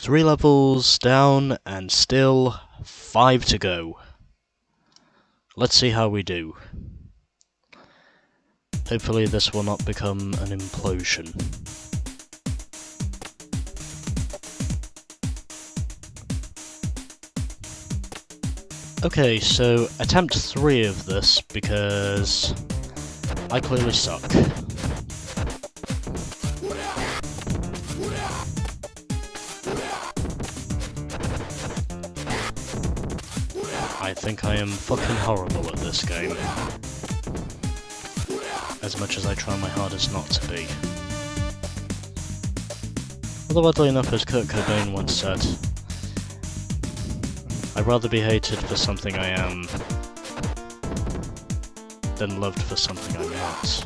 Three levels down and still five to go. Let's see how we do. Hopefully this will not become an implosion. Okay, so attempt three of this because I clearly suck. I think I am fucking horrible at this game. As much as I try my hardest not to be. Although oddly enough, as Kurt Cobain once said, I'd rather be hated for something I am than loved for something I'm not.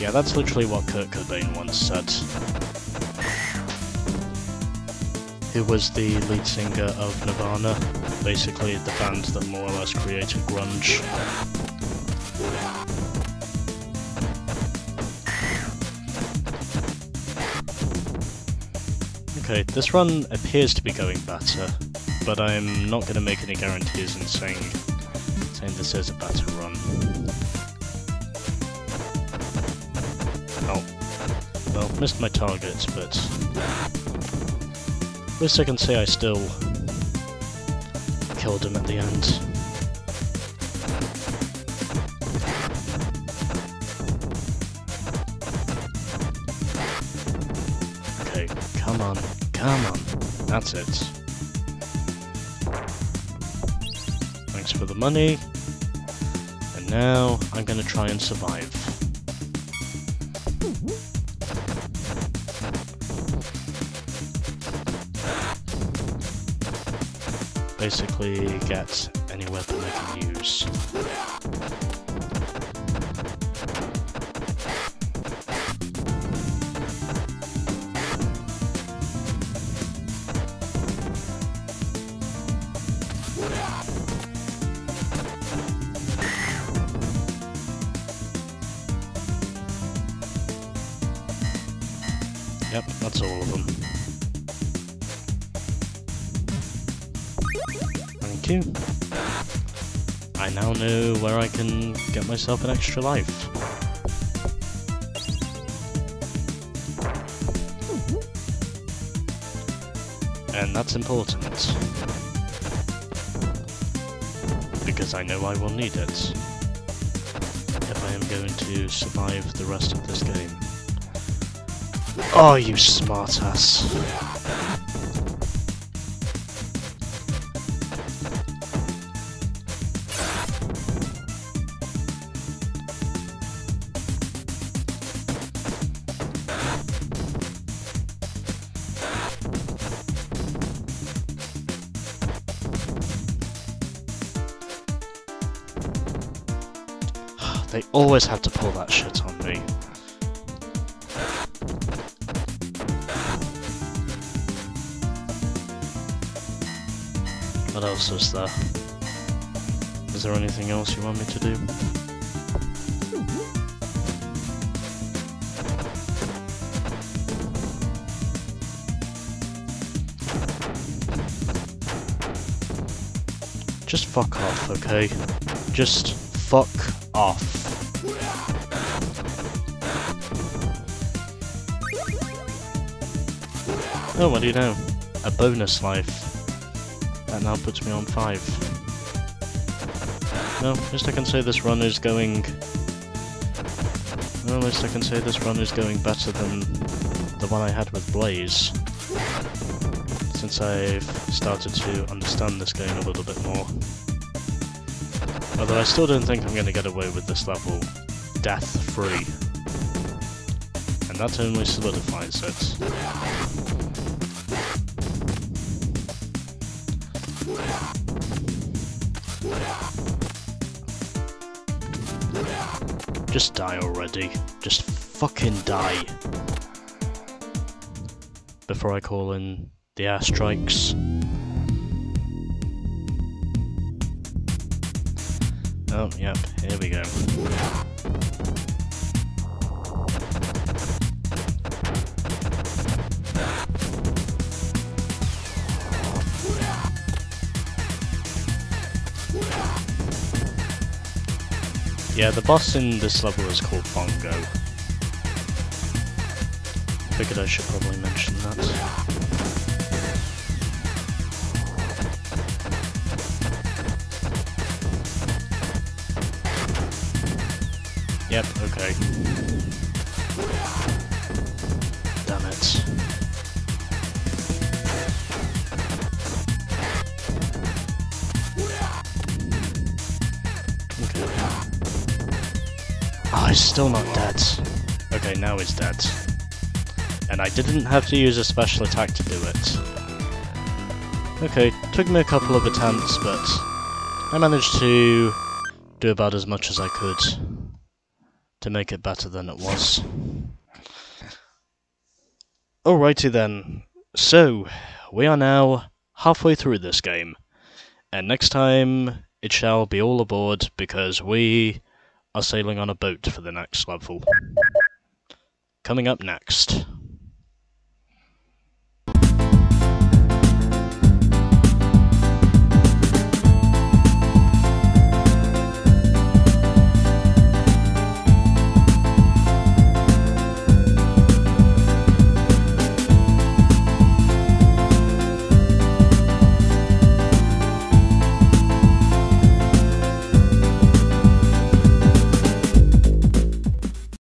Yeah, that's literally what Kurt Cobain once said. Who was the lead singer of Nirvana, basically the band that more or less created grunge. Okay, this run appears to be going better, but I'm not going to make any guarantees in saying, saying this is a better run. Oh, well, missed my targets, but at least I can say I still killed him at the end. Okay, come on, come on. That's it. Thanks for the money. And now I'm gonna try and survive. Basically get any weapon I can use. Yep, that's all of them. I now know where I can get myself an extra life. And that's important. Because I know I will need it. If I am going to survive the rest of this game. Oh, you smartass. They always have to pull that shit on me. What else is there? Is there anything else you want me to do? Just fuck off, okay? Just fuck off. Oh, what do you know? A bonus life. That now puts me on 5. Well, at least I can say this run is going... Well, at least I can say this run is going better than the one I had with Blaze. Since I've started to understand this game a little bit more. Although I still don't think I'm going to get away with this level death-free. And that only solidifies it. Just die already. Just fucking die. Before I call in the airstrikes. Oh, yep, here we go. Yeah, the boss in this level is called Bongo. Figured I should probably mention that. Yep, okay. Damn it. Okay. Oh, he's still not dead. Okay, now he's dead. And I didn't have to use a special attack to do it. Okay, took me a couple of attempts, but I managed to do about as much as I could to make it better than it was. Alrighty then, so we are now halfway through this game, and next time it shall be all aboard because we are sailing on a boat for the next level. Coming up next.